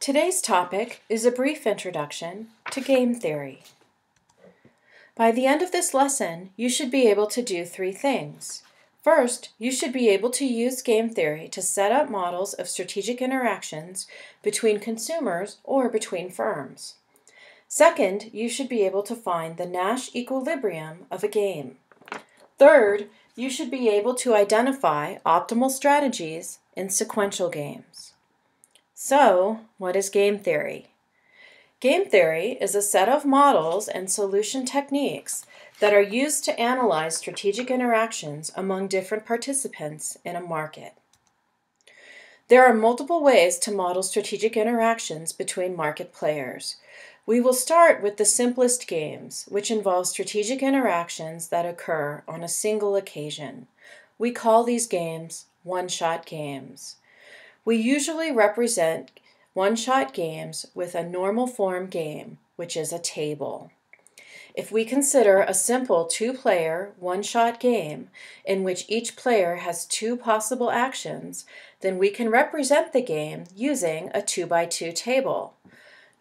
Today's topic is a brief introduction to game theory. By the end of this lesson, you should be able to do three things. First, you should be able to use game theory to set up models of strategic interactions between consumers or between firms. Second, you should be able to find the Nash equilibrium of a game. Third, you should be able to identify optimal strategies in sequential games. So, what is game theory? Game theory is a set of models and solution techniques that are used to analyze strategic interactions among different participants in a market. There are multiple ways to model strategic interactions between market players. We will start with the simplest games, which involve strategic interactions that occur on a single occasion. We call these games one-shot games. We usually represent one-shot games with a normal form game, which is a table. If we consider a simple two-player, one-shot game in which each player has two possible actions, then we can represent the game using a 2 by 2 table.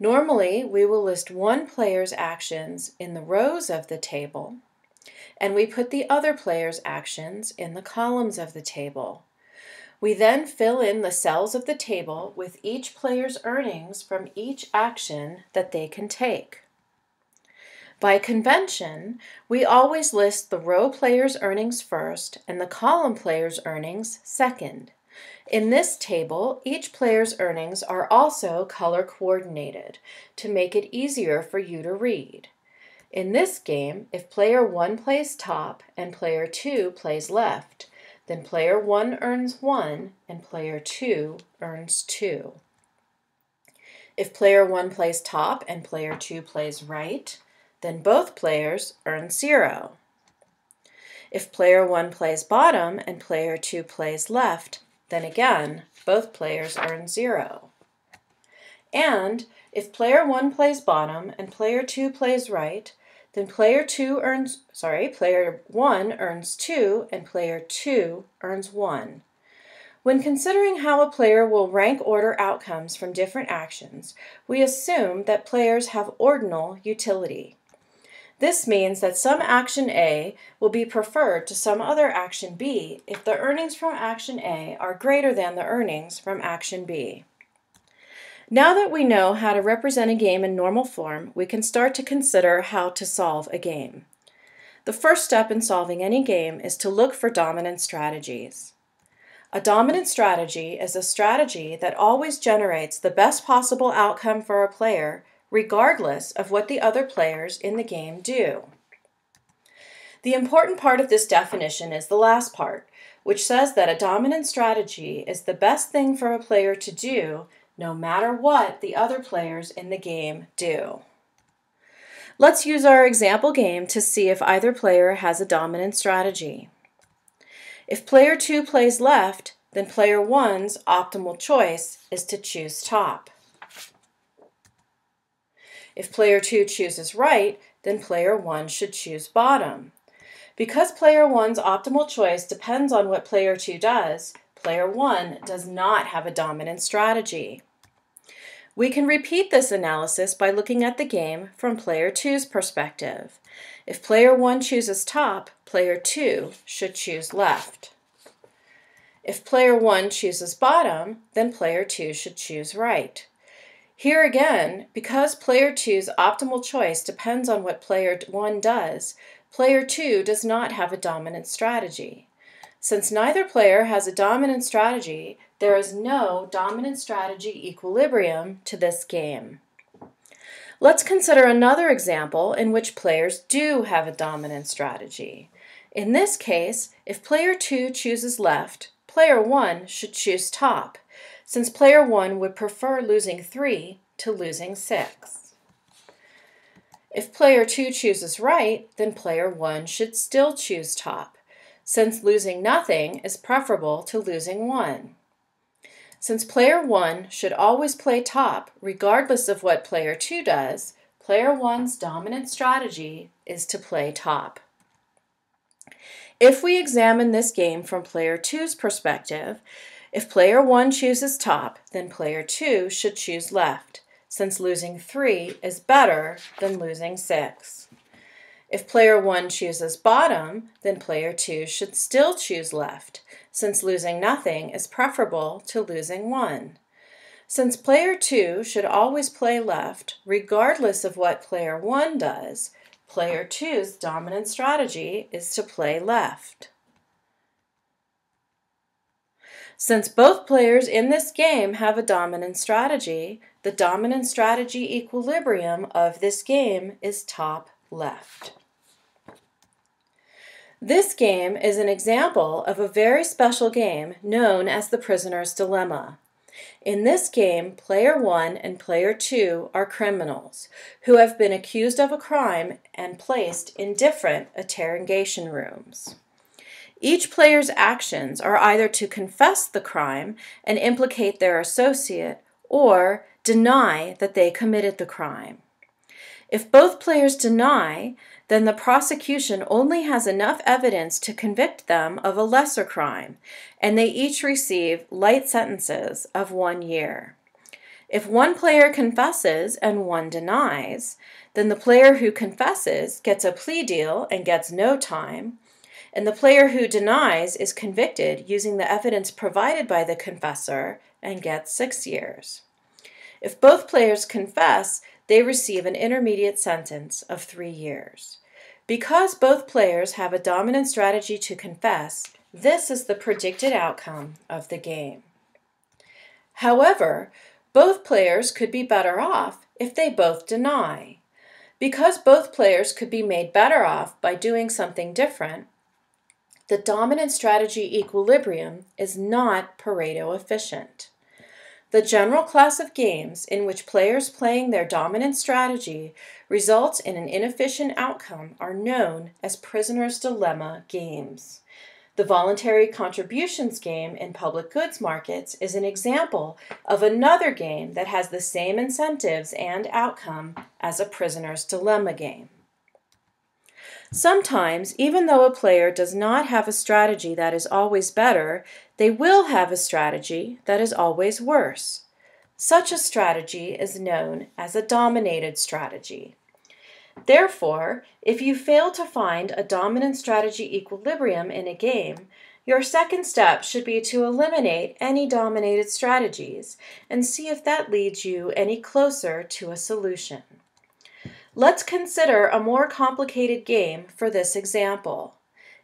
Normally, we will list one player's actions in the rows of the table, and we put the other player's actions in the columns of the table. We then fill in the cells of the table with each player's earnings from each action that they can take. By convention, we always list the row player's earnings first and the column player's earnings second. In this table, each player's earnings are also color coordinated to make it easier for you to read. In this game, if player 1 plays top and player 2 plays left, then player 1 earns 1 and player 2 earns 2. If player 1 plays top and player 2 plays right, then both players earn 0. If player 1 plays bottom and player 2 plays left, then again, both players earn 0. And if player 1 plays bottom and player 2 plays right, then player 2 earns, sorry, player 1 earns 2 and player 2 earns 1. When considering how a player will rank order outcomes from different actions, we assume that players have ordinal utility. This means that some action A will be preferred to some other action B if the earnings from action A are greater than the earnings from action B. Now that we know how to represent a game in normal form, we can start to consider how to solve a game. The first step in solving any game is to look for dominant strategies. A dominant strategy is a strategy that always generates the best possible outcome for a player, regardless of what the other players in the game do. The important part of this definition is the last part, which says that a dominant strategy is the best thing for a player to do no matter what the other players in the game do. Let's use our example game to see if either player has a dominant strategy. If player 2 plays left, then player 1's optimal choice is to choose top. If player 2 chooses right, then player 1 should choose bottom. Because player 1's optimal choice depends on what player 2 does, player 1 does not have a dominant strategy. We can repeat this analysis by looking at the game from player 2's perspective. If player 1 chooses top, player 2 should choose left. If player 1 chooses bottom, then player 2 should choose right. Here again, because player 2's optimal choice depends on what player 1 does, player 2 does not have a dominant strategy. Since neither player has a dominant strategy, there is no dominant strategy equilibrium to this game. Let's consider another example in which players do have a dominant strategy. In this case, if player 2 chooses left, player 1 should choose top, since player 1 would prefer losing 3 to losing 6. If player 2 chooses right, then player 1 should still choose top, since losing nothing is preferable to losing 1. Since player 1 should always play top regardless of what player 2 does, player 1's dominant strategy is to play top. If we examine this game from player 2's perspective, If player 1 chooses top, then player 2 should choose left, since losing 3 is better than losing 6. If player 1 chooses bottom, then player 2 should still choose left, since losing nothing is preferable to losing 1. Since player 2 should always play left, regardless of what player 1 does, player 2's dominant strategy is to play left. Since both players in this game have a dominant strategy, the dominant strategy equilibrium of this game is top left. This game is an example of a very special game known as the prisoner's dilemma. In this game, player 1 and player 2 are criminals who have been accused of a crime and placed in different interrogation rooms. Each player's actions are either to confess the crime and implicate their associate or deny that they committed the crime. If both players deny, then the prosecution only has enough evidence to convict them of a lesser crime, and they each receive light sentences of one year. If one player confesses and one denies, then the player who confesses gets a plea deal and gets no time, and the player who denies is convicted using the evidence provided by the confessor and gets six years. If both players confess, they receive an intermediate sentence of three years. Because both players have a dominant strategy to confess, this is the predicted outcome of the game. However, both players could be better off if they both deny. Because both players could be made better off by doing something different, the dominant strategy equilibrium is not Pareto efficient. The general class of games in which players playing their dominant strategy results in an inefficient outcome are known as prisoner's dilemma games. The voluntary contributions game in public goods markets is an example of another game that has the same incentives and outcome as a prisoner's dilemma game. Sometimes, even though a player does not have a strategy that is always better, they will have a strategy that is always worse. Such a strategy is known as a dominated strategy. Therefore, if you fail to find a dominant strategy equilibrium in a game, your second step should be to eliminate any dominated strategies and see if that leads you any closer to a solution. Let's consider a more complicated game for this example.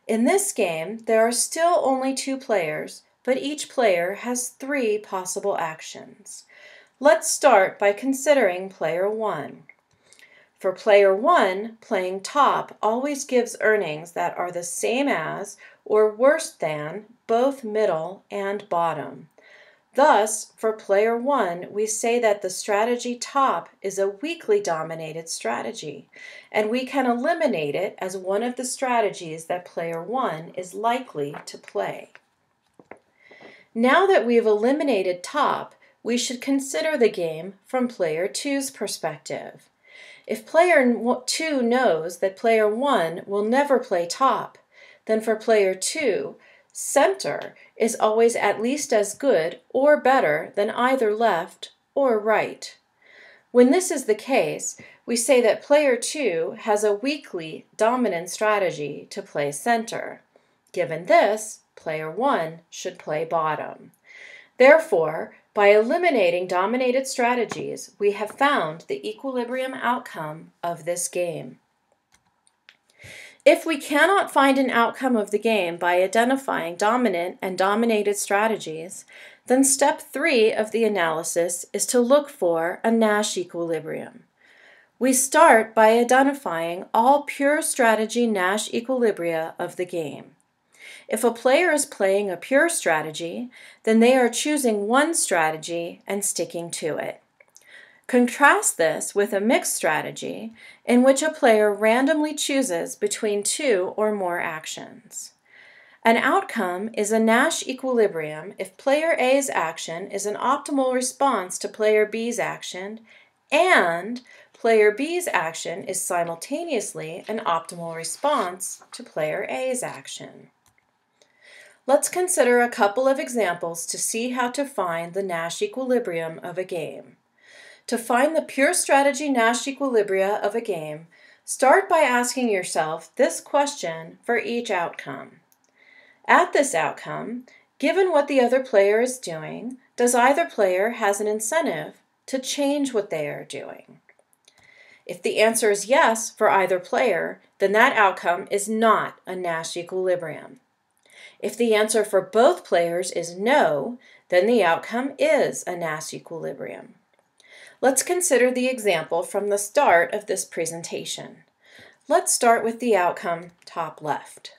In this game, there are still only two players, but each player has three possible actions. Let's start by considering player 1. For player 1, playing top always gives earnings that are the same as or worse than both middle and bottom. Thus, for player one, we say that the strategy top is a weakly dominated strategy, and we can eliminate it as one of the strategies that player one is likely to play. Now that we've eliminated top, we should consider the game from player two's perspective. If player 2 knows that player 1 will never play top, then for player 2, Center is always at least as good or better than either left or right. When this is the case, we say that player 2 has a weakly dominant strategy to play center. Given this, player 1 should play bottom. Therefore, by eliminating dominated strategies, we have found the equilibrium outcome of this game. If we cannot find an outcome of the game by identifying dominant and dominated strategies, then step three of the analysis is to look for a Nash equilibrium. We start by identifying all pure strategy Nash equilibria of the game. If a player is playing a pure strategy, then they are choosing one strategy and sticking to it. Contrast this with a mixed strategy in which a player randomly chooses between two or more actions. An outcome is a Nash equilibrium if player A's action is an optimal response to player B's action and player B's action is simultaneously an optimal response to player A's action. Let's consider a couple of examples to see how to find the Nash equilibrium of a game. To find the pure strategy Nash equilibria of a game, start by asking yourself this question for each outcome. At this outcome, given what the other player is doing, does either player has an incentive to change what they are doing? If the answer is yes for either player, then that outcome is not a Nash equilibrium. If the answer for both players is no, then the outcome is a Nash equilibrium. Let's consider the example from the start of this presentation. Let's start with the outcome top left.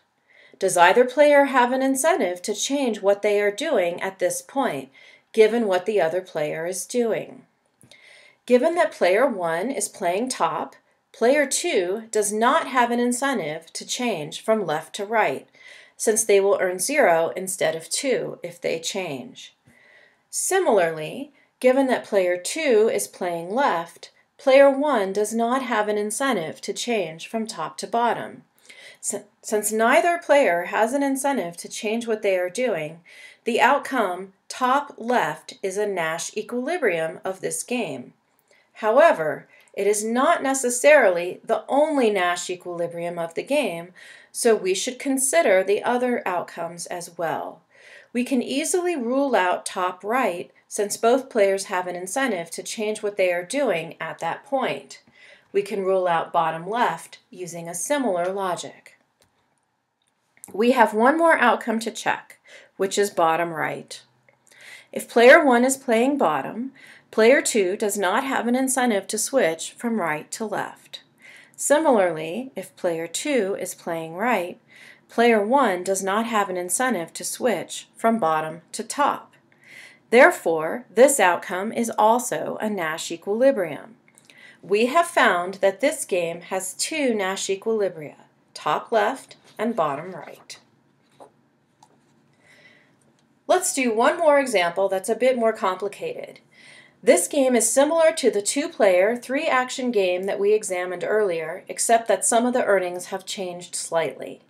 Does either player have an incentive to change what they are doing at this point, given what the other player is doing? Given that player 1 is playing top, player 2 does not have an incentive to change from left to right, since they will earn 0 instead of 2 if they change. Similarly, given that player 2 is playing left, player 1 does not have an incentive to change from top to bottom. Since neither player has an incentive to change what they are doing, the outcome top left is a Nash equilibrium of this game. However, it is not necessarily the only Nash equilibrium of the game, so we should consider the other outcomes as well. We can easily rule out top right since both players have an incentive to change what they are doing at that point. We can rule out bottom left using a similar logic. We have one more outcome to check, which is bottom right. If player 1 is playing bottom, Player 2 does not have an incentive to switch from right to left. Similarly, if player 2 is playing right, player 1 does not have an incentive to switch from bottom to top. Therefore, this outcome is also a Nash equilibrium. We have found that this game has two Nash equilibria, top left and bottom right. Let's do one more example that's a bit more complicated. This game is similar to the two-player, three-action game that we examined earlier, except that some of the earnings have changed slightly.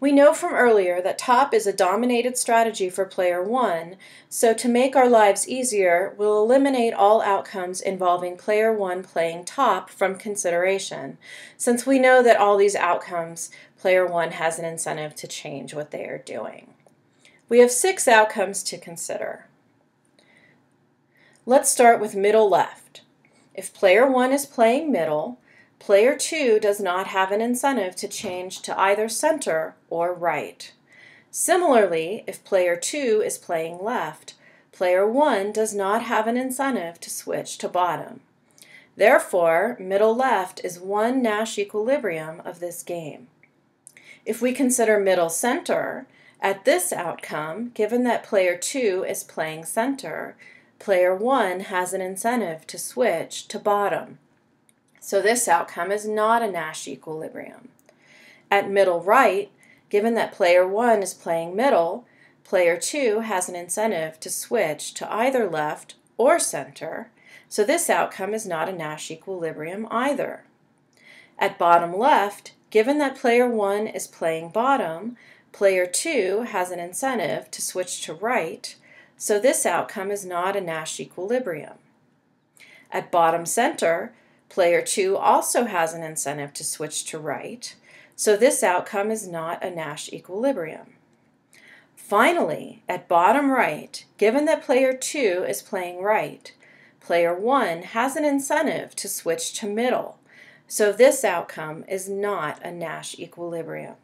We know from earlier that top is a dominated strategy for player 1, so to make our lives easier, we'll eliminate all outcomes involving player 1 playing top from consideration, since we know that all these outcomes, player 1 has an incentive to change what they are doing. We have six outcomes to consider. Let's start with middle left. If player 1 is playing middle, player 2 does not have an incentive to change to either center or right. Similarly, if player 2 is playing left, player 1 does not have an incentive to switch to bottom. Therefore, middle left is one Nash equilibrium of this game. If we consider middle center, at this outcome, given that player 2 is playing center, player 1 has an incentive to switch to bottom. So this outcome is not a Nash equilibrium. At middle right, given that player 1 is playing middle, player 2 has an incentive to switch to either left or center, so this outcome is not a Nash equilibrium either. At bottom left, given that player 1 is playing bottom, player 2 has an incentive to switch to right, so this outcome is not a Nash equilibrium. At bottom center, player 2 also has an incentive to switch to right, so this outcome is not a Nash equilibrium. Finally, at bottom right, given that player 2 is playing right, player 1 has an incentive to switch to middle, so this outcome is not a Nash equilibrium.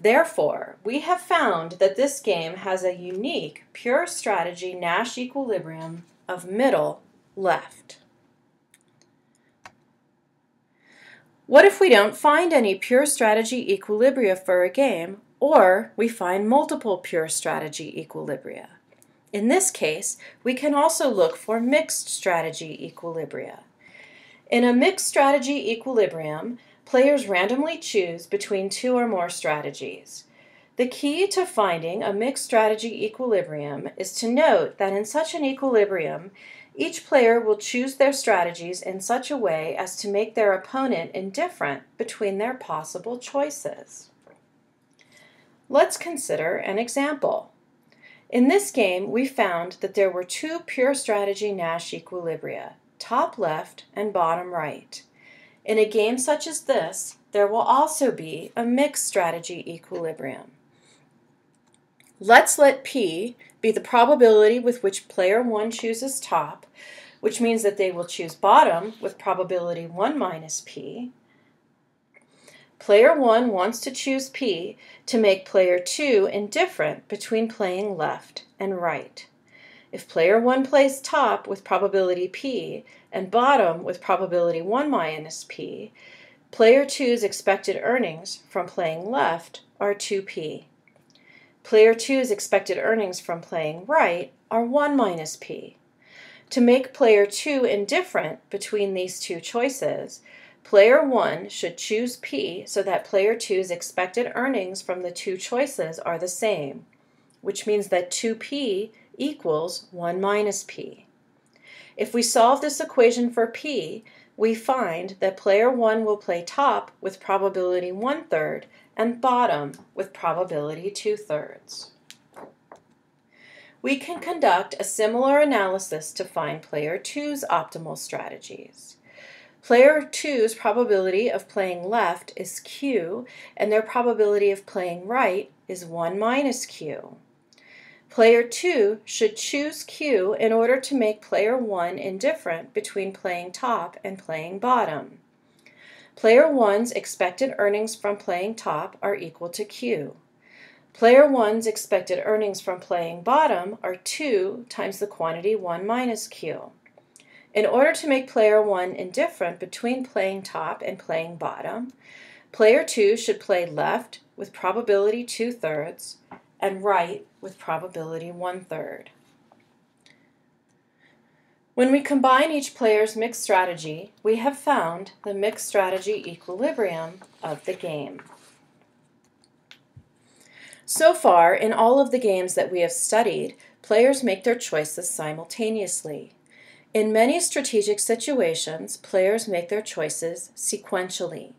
Therefore, we have found that this game has a unique pure strategy Nash equilibrium of middle left. What if we don't find any pure strategy equilibria for a game, or we find multiple pure strategy equilibria? In this case, we can also look for mixed strategy equilibria. In a mixed strategy equilibrium, players randomly choose between two or more strategies. The key to finding a mixed strategy equilibrium is to note that in such an equilibrium, each player will choose their strategies in such a way as to make their opponent indifferent between their possible choices. Let's consider an example. In this game, we found that there were two pure strategy Nash equilibria, top left and bottom right. In a game such as this, there will also be a mixed strategy equilibrium. Let's let P be the probability with which player 1 chooses top, which means that they will choose bottom with probability 1 minus P. Player 1 wants to choose P to make player 2 indifferent between playing left and right. If player 1 plays top with probability P and bottom with probability 1 minus P, player 2's expected earnings from playing left are 2P. Player 2's expected earnings from playing right are 1 minus P. To make player 2 indifferent between these two choices, player 1 should choose P so that player 2's expected earnings from the two choices are the same, which means that 2P equals 1 minus P. If we solve this equation for P, we find that player 1 will play top with probability 1 third and bottom with probability 2 thirds. We can conduct a similar analysis to find player 2's optimal strategies. Player 2's probability of playing left is q, and their probability of playing right is 1 minus q. Player 2 should choose Q in order to make player 1 indifferent between playing top and playing bottom. Player 1's expected earnings from playing top are equal to Q. Player 1's expected earnings from playing bottom are 2 times the quantity 1 minus Q. In order to make player 1 indifferent between playing top and playing bottom, player 2 should play left with probability 2 thirds and right with probability one third. When we combine each player's mixed strategy, we have found the mixed strategy equilibrium of the game. So far, in all of the games that we have studied, players make their choices simultaneously. In many strategic situations, players make their choices sequentially.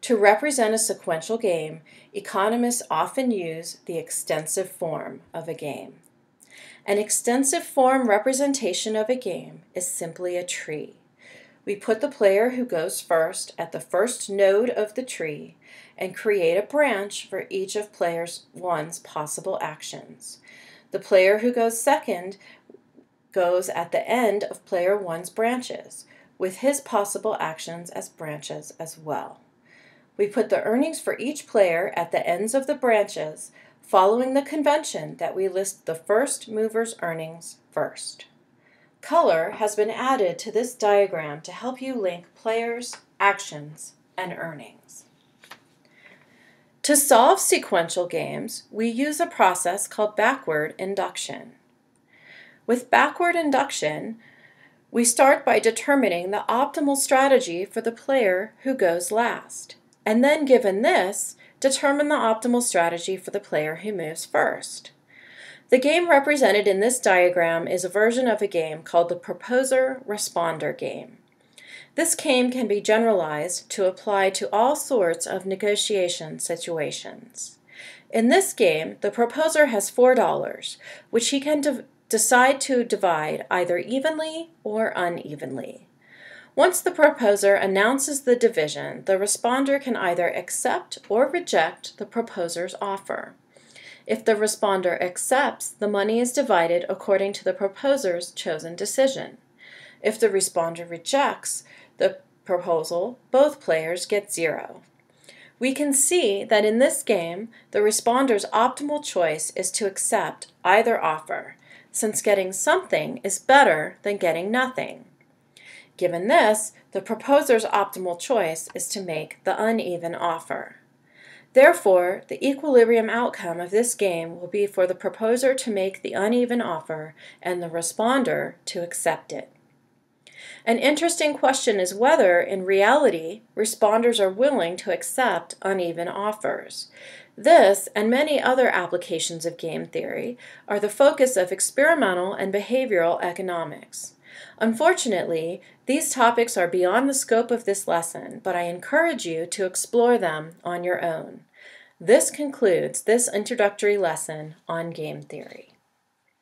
To represent a sequential game, economists often use the extensive form of a game. An extensive form representation of a game is simply a tree. We put the player who goes first at the first node of the tree and create a branch for each of player one's possible actions. The player who goes second goes at the end of player one's branches, with his possible actions as branches as well. We put the earnings for each player at the ends of the branches, following the convention that we list the first mover's earnings first. Color has been added to this diagram to help you link players, actions, and earnings. To solve sequential games, we use a process called backward induction. With backward induction, we start by determining the optimal strategy for the player who goes last and then given this, determine the optimal strategy for the player who moves first. The game represented in this diagram is a version of a game called the proposer-responder game. This game can be generalized to apply to all sorts of negotiation situations. In this game, the proposer has $4, which he can de decide to divide either evenly or unevenly. Once the proposer announces the division, the responder can either accept or reject the proposer's offer. If the responder accepts, the money is divided according to the proposer's chosen decision. If the responder rejects the proposal, both players get zero. We can see that in this game, the responder's optimal choice is to accept either offer, since getting something is better than getting nothing. Given this, the proposer's optimal choice is to make the uneven offer. Therefore, the equilibrium outcome of this game will be for the proposer to make the uneven offer and the responder to accept it. An interesting question is whether, in reality, responders are willing to accept uneven offers. This, and many other applications of game theory, are the focus of experimental and behavioral economics. Unfortunately, these topics are beyond the scope of this lesson, but I encourage you to explore them on your own. This concludes this introductory lesson on game theory.